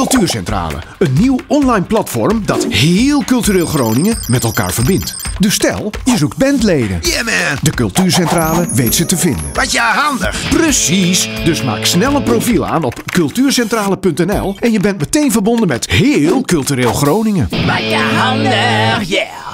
Cultuurcentrale. Een nieuw online platform dat heel cultureel Groningen met elkaar verbindt. Dus stel, je zoekt bandleden. Yeah man, De Cultuurcentrale weet ze te vinden. wat ja handig. Precies, dus maak snel een profiel aan op cultuurcentrale.nl en je bent meteen verbonden met heel cultureel Groningen. Wat ja handig, yeah.